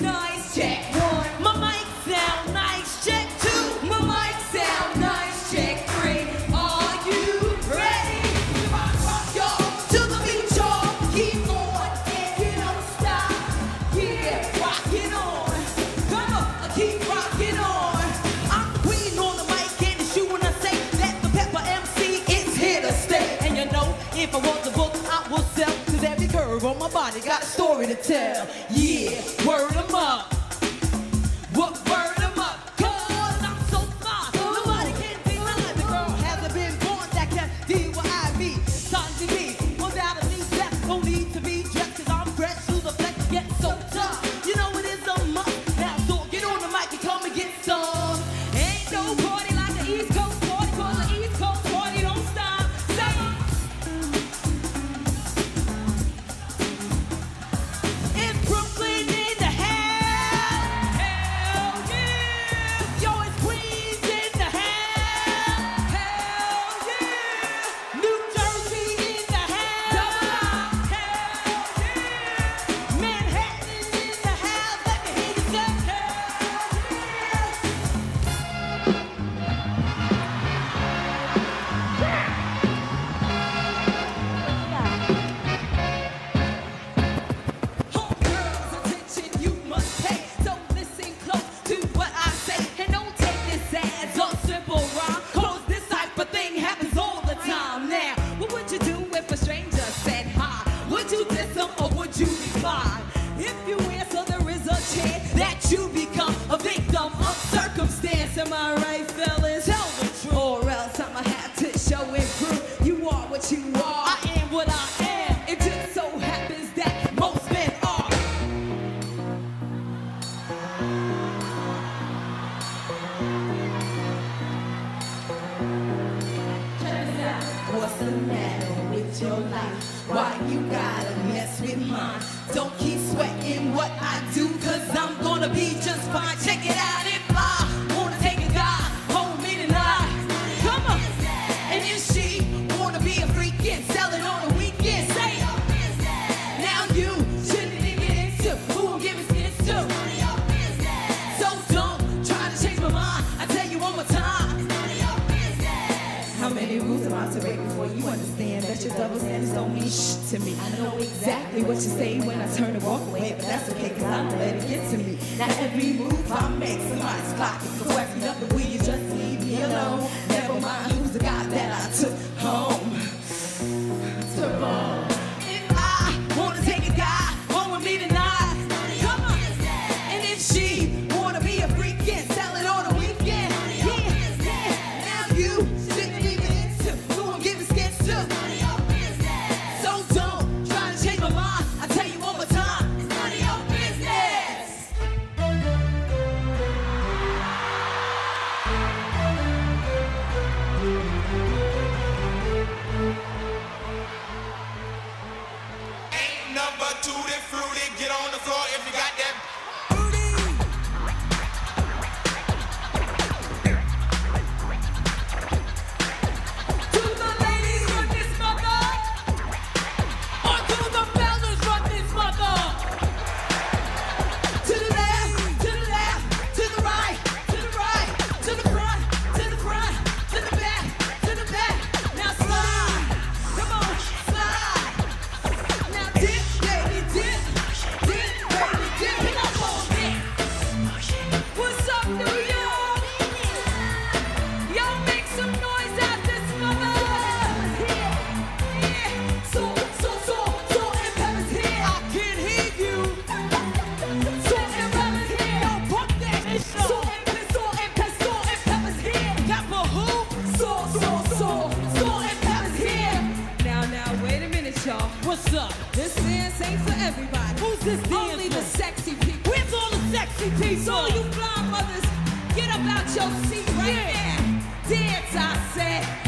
nice. on my body, got a story to tell. Yeah, word of mouth. your life. Why you gotta mess with mine? Don't keep sweating what I do. Who's about to break before you understand that your double standards don't mean shh to me. I know exactly what you say when I turn and walk away, but that's okay, cause I'm gonna let it get to me. Now every move I make, somebody's clocking, so every nothing will you just leave me alone? Never mind, who's the guy that I took home? Took home. This dance Only the sexy people. Where's all the sexy people? All you fly mothers, get up out your seat right yeah. now. Dance, I said.